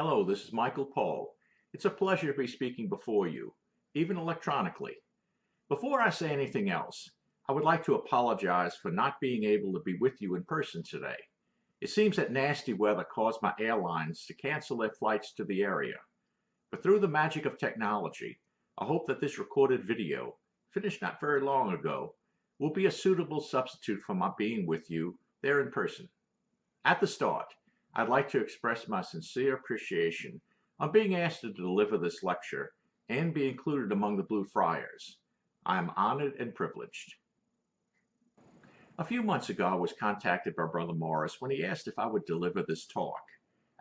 Hello, this is Michael Poll. It's a pleasure to be speaking before you, even electronically. Before I say anything else, I would like to apologize for not being able to be with you in person today. It seems that nasty weather caused my airlines to cancel their flights to the area. But through the magic of technology, I hope that this recorded video, finished not very long ago, will be a suitable substitute for my being with you there in person. At the start, I'd like to express my sincere appreciation on being asked to deliver this lecture and be included among the Blue Friars. I am honored and privileged. A few months ago, I was contacted by Brother Morris when he asked if I would deliver this talk.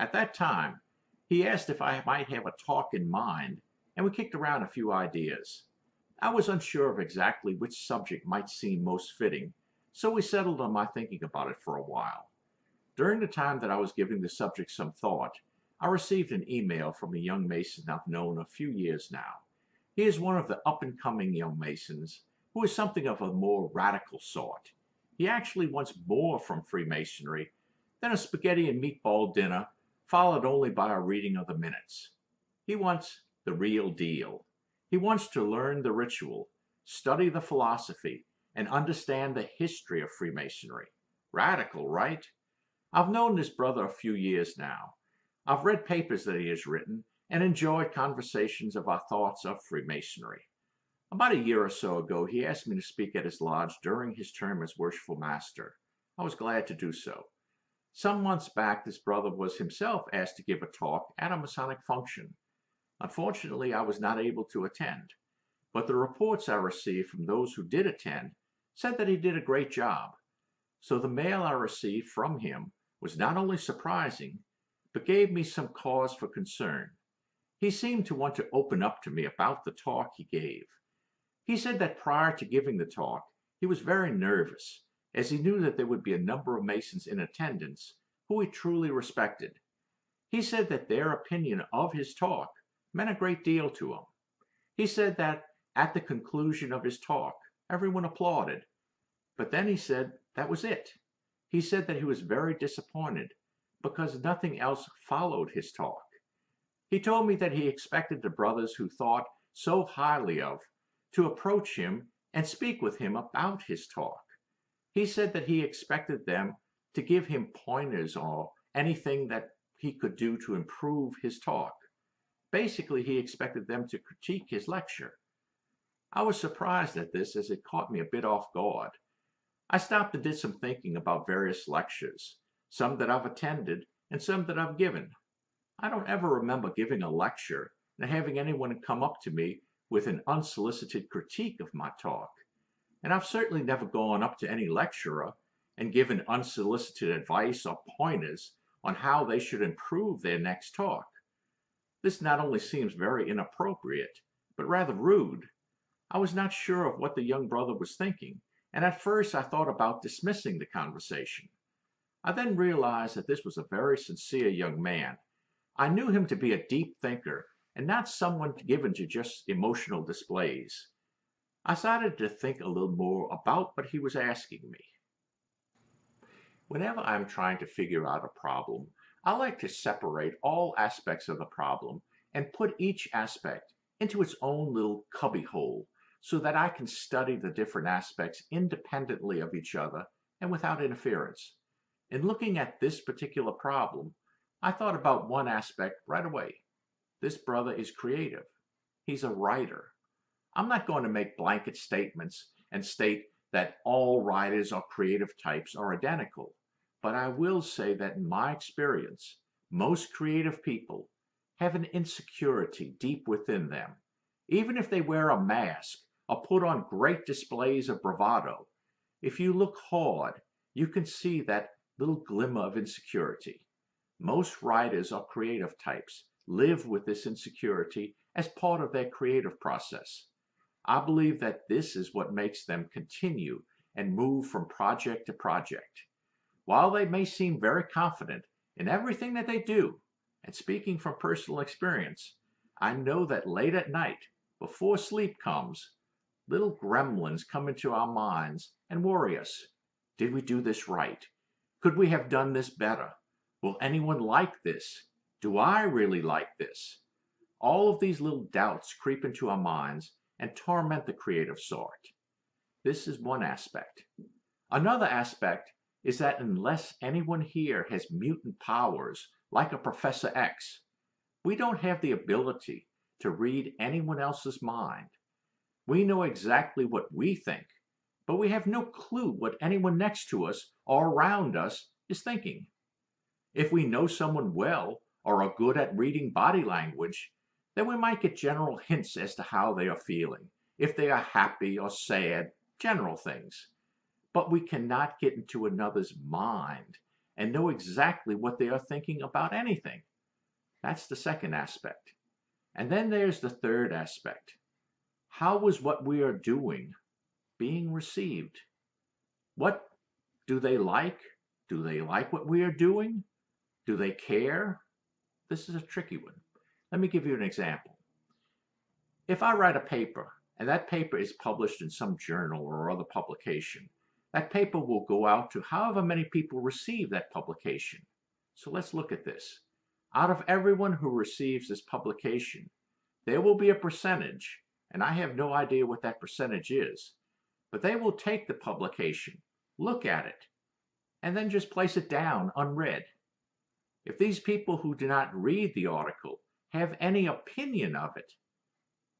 At that time, he asked if I might have a talk in mind, and we kicked around a few ideas. I was unsure of exactly which subject might seem most fitting, so we settled on my thinking about it for a while. During the time that I was giving the subject some thought, I received an email from a young Mason I've known a few years now. He is one of the up-and-coming young Masons who is something of a more radical sort. He actually wants more from Freemasonry than a spaghetti and meatball dinner followed only by a reading of the minutes. He wants the real deal. He wants to learn the ritual, study the philosophy, and understand the history of Freemasonry. Radical, right? I've known this brother a few years now. I've read papers that he has written and enjoyed conversations of our thoughts of Freemasonry. About a year or so ago, he asked me to speak at his lodge during his term as worshipful master. I was glad to do so. Some months back, this brother was himself asked to give a talk at a Masonic function. Unfortunately, I was not able to attend, but the reports I received from those who did attend said that he did a great job. So the mail I received from him was not only surprising, but gave me some cause for concern. He seemed to want to open up to me about the talk he gave. He said that prior to giving the talk, he was very nervous, as he knew that there would be a number of Masons in attendance who he truly respected. He said that their opinion of his talk meant a great deal to him. He said that at the conclusion of his talk, everyone applauded. But then he said that was it. He said that he was very disappointed because nothing else followed his talk. He told me that he expected the brothers who thought so highly of to approach him and speak with him about his talk. He said that he expected them to give him pointers or anything that he could do to improve his talk. Basically, he expected them to critique his lecture. I was surprised at this as it caught me a bit off guard. I stopped and did some thinking about various lectures, some that I've attended and some that I've given. I don't ever remember giving a lecture and having anyone come up to me with an unsolicited critique of my talk. And I've certainly never gone up to any lecturer and given unsolicited advice or pointers on how they should improve their next talk. This not only seems very inappropriate, but rather rude. I was not sure of what the young brother was thinking, and at first I thought about dismissing the conversation. I then realized that this was a very sincere young man. I knew him to be a deep thinker and not someone given to just emotional displays. I started to think a little more about what he was asking me. Whenever I'm trying to figure out a problem, I like to separate all aspects of the problem and put each aspect into its own little cubbyhole so that I can study the different aspects independently of each other and without interference. In looking at this particular problem, I thought about one aspect right away. This brother is creative. He's a writer. I'm not going to make blanket statements and state that all writers or creative types are identical, but I will say that in my experience, most creative people have an insecurity deep within them. Even if they wear a mask or put on great displays of bravado. If you look hard, you can see that little glimmer of insecurity. Most writers or creative types live with this insecurity as part of their creative process. I believe that this is what makes them continue and move from project to project. While they may seem very confident in everything that they do, and speaking from personal experience, I know that late at night, before sleep comes, little gremlins come into our minds and worry us. Did we do this right? Could we have done this better? Will anyone like this? Do I really like this? All of these little doubts creep into our minds and torment the creative sort. This is one aspect. Another aspect is that unless anyone here has mutant powers like a Professor X, we don't have the ability to read anyone else's mind. We know exactly what we think, but we have no clue what anyone next to us or around us is thinking. If we know someone well or are good at reading body language, then we might get general hints as to how they are feeling, if they are happy or sad, general things. But we cannot get into another's mind and know exactly what they are thinking about anything. That's the second aspect. And then there's the third aspect. How was what we are doing being received? What do they like? Do they like what we are doing? Do they care? This is a tricky one. Let me give you an example. If I write a paper and that paper is published in some journal or other publication, that paper will go out to however many people receive that publication. So let's look at this. Out of everyone who receives this publication, there will be a percentage, and I have no idea what that percentage is, but they will take the publication, look at it, and then just place it down unread. If these people who do not read the article have any opinion of it,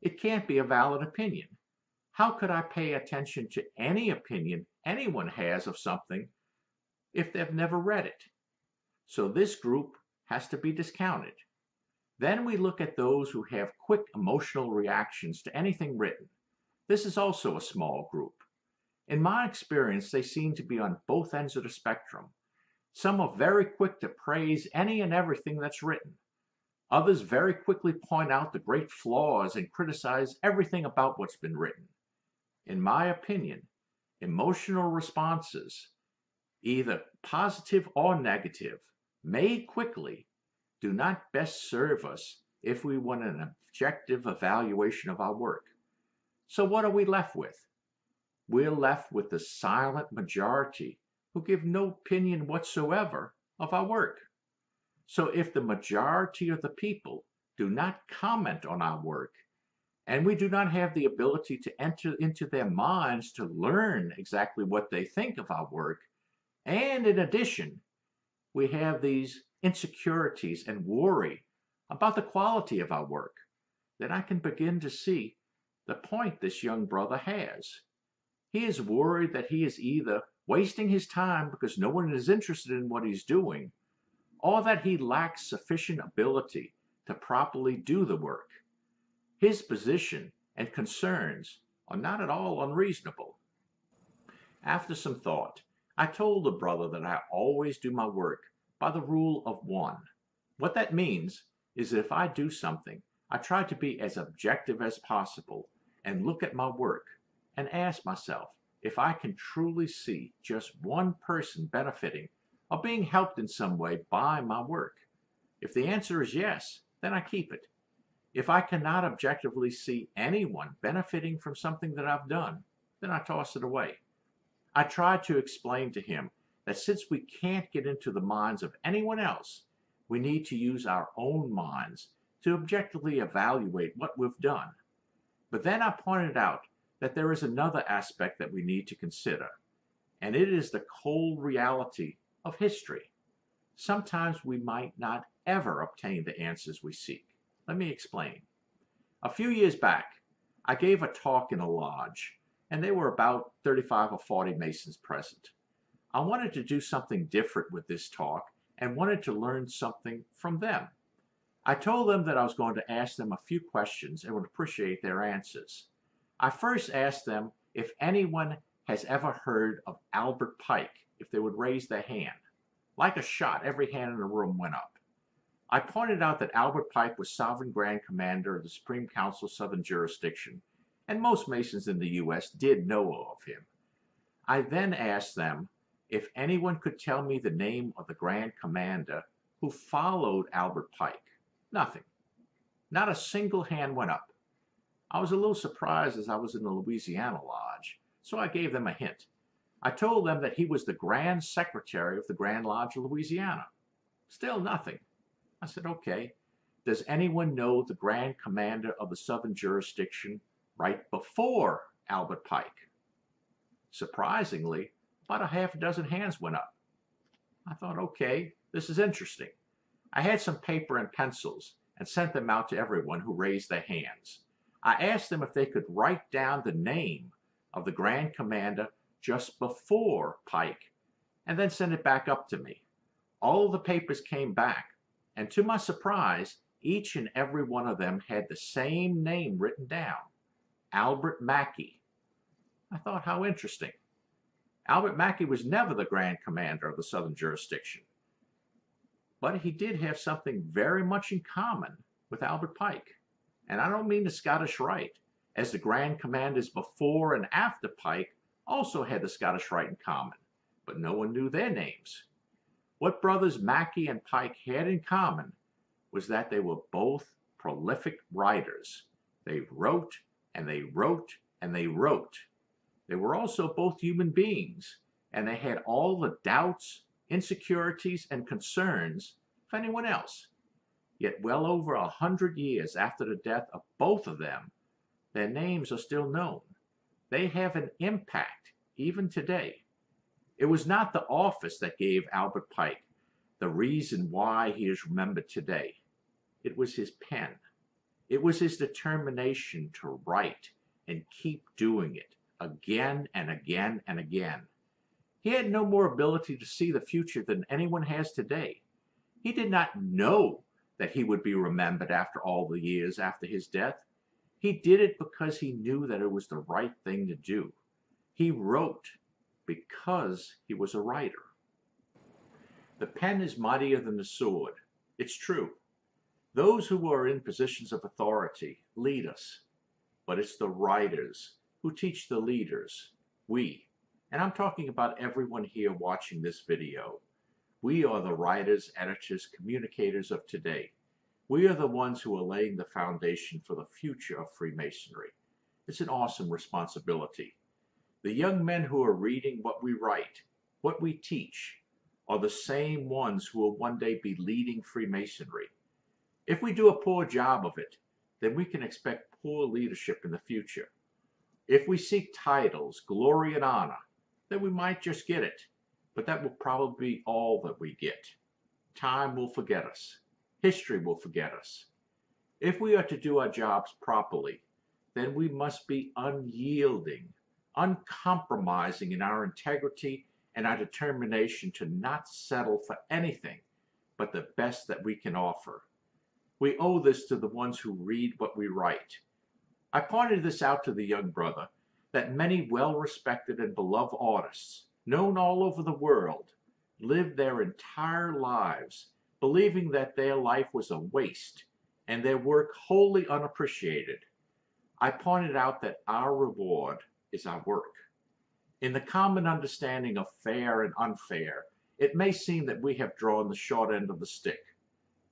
it can't be a valid opinion. How could I pay attention to any opinion anyone has of something if they've never read it? So this group has to be discounted. Then we look at those who have quick emotional reactions to anything written. This is also a small group. In my experience, they seem to be on both ends of the spectrum. Some are very quick to praise any and everything that's written. Others very quickly point out the great flaws and criticize everything about what's been written. In my opinion, emotional responses, either positive or negative, may quickly, do not best serve us if we want an objective evaluation of our work. So what are we left with? We're left with the silent majority who give no opinion whatsoever of our work. So if the majority of the people do not comment on our work, and we do not have the ability to enter into their minds to learn exactly what they think of our work, and in addition, we have these insecurities and worry about the quality of our work, then I can begin to see the point this young brother has. He is worried that he is either wasting his time because no one is interested in what he's doing, or that he lacks sufficient ability to properly do the work. His position and concerns are not at all unreasonable. After some thought, I told the brother that I always do my work by the rule of one. What that means is that if I do something, I try to be as objective as possible and look at my work and ask myself if I can truly see just one person benefiting or being helped in some way by my work. If the answer is yes, then I keep it. If I cannot objectively see anyone benefiting from something that I've done, then I toss it away. I try to explain to him that since we can't get into the minds of anyone else, we need to use our own minds to objectively evaluate what we've done. But then I pointed out that there is another aspect that we need to consider, and it is the cold reality of history. Sometimes we might not ever obtain the answers we seek. Let me explain. A few years back, I gave a talk in a lodge, and there were about 35 or 40 Masons present. I wanted to do something different with this talk and wanted to learn something from them. I told them that I was going to ask them a few questions and would appreciate their answers. I first asked them if anyone has ever heard of Albert Pike, if they would raise their hand. Like a shot, every hand in the room went up. I pointed out that Albert Pike was Sovereign Grand Commander of the Supreme Council Southern Jurisdiction, and most Masons in the U.S. did know of him. I then asked them if anyone could tell me the name of the Grand Commander who followed Albert Pike. Nothing. Not a single hand went up. I was a little surprised as I was in the Louisiana Lodge, so I gave them a hint. I told them that he was the Grand Secretary of the Grand Lodge of Louisiana. Still nothing. I said, okay. Does anyone know the Grand Commander of the Southern Jurisdiction right before Albert Pike? Surprisingly, about a half a dozen hands went up. I thought, okay, this is interesting. I had some paper and pencils and sent them out to everyone who raised their hands. I asked them if they could write down the name of the Grand Commander just before Pike and then send it back up to me. All the papers came back, and to my surprise, each and every one of them had the same name written down Albert Mackey. I thought, how interesting. Albert Mackey was never the Grand Commander of the Southern Jurisdiction. But he did have something very much in common with Albert Pike. And I don't mean the Scottish Rite, as the Grand Commanders before and after Pike also had the Scottish Rite in common, but no one knew their names. What brothers Mackey and Pike had in common was that they were both prolific writers. They wrote and they wrote and they wrote. They were also both human beings, and they had all the doubts, insecurities, and concerns of anyone else. Yet well over a hundred years after the death of both of them, their names are still known. They have an impact even today. It was not the office that gave Albert Pike the reason why he is remembered today. It was his pen. It was his determination to write and keep doing it again and again and again. He had no more ability to see the future than anyone has today. He did not know that he would be remembered after all the years after his death. He did it because he knew that it was the right thing to do. He wrote because he was a writer. The pen is mightier than the sword. It's true. Those who are in positions of authority lead us, but it's the writers who teach the leaders, we, and I'm talking about everyone here watching this video. We are the writers, editors, communicators of today. We are the ones who are laying the foundation for the future of Freemasonry. It's an awesome responsibility. The young men who are reading what we write, what we teach, are the same ones who will one day be leading Freemasonry. If we do a poor job of it, then we can expect poor leadership in the future. If we seek titles, glory, and honor, then we might just get it, but that will probably be all that we get. Time will forget us. History will forget us. If we are to do our jobs properly, then we must be unyielding, uncompromising in our integrity and our determination to not settle for anything but the best that we can offer. We owe this to the ones who read what we write. I pointed this out to the young brother that many well-respected and beloved artists, known all over the world, lived their entire lives believing that their life was a waste and their work wholly unappreciated. I pointed out that our reward is our work. In the common understanding of fair and unfair, it may seem that we have drawn the short end of the stick.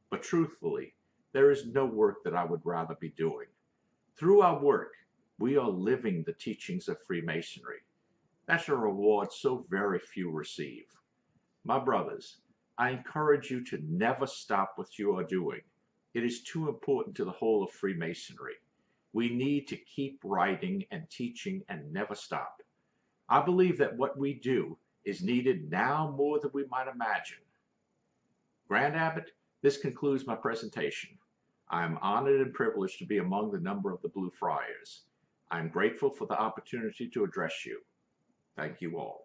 But truthfully, there is no work that I would rather be doing. Through our work, we are living the teachings of Freemasonry. That's a reward so very few receive. My brothers, I encourage you to never stop what you are doing. It is too important to the whole of Freemasonry. We need to keep writing and teaching and never stop. I believe that what we do is needed now more than we might imagine. Grand Abbot, this concludes my presentation. I am honored and privileged to be among the number of the Blue Friars. I am grateful for the opportunity to address you. Thank you all.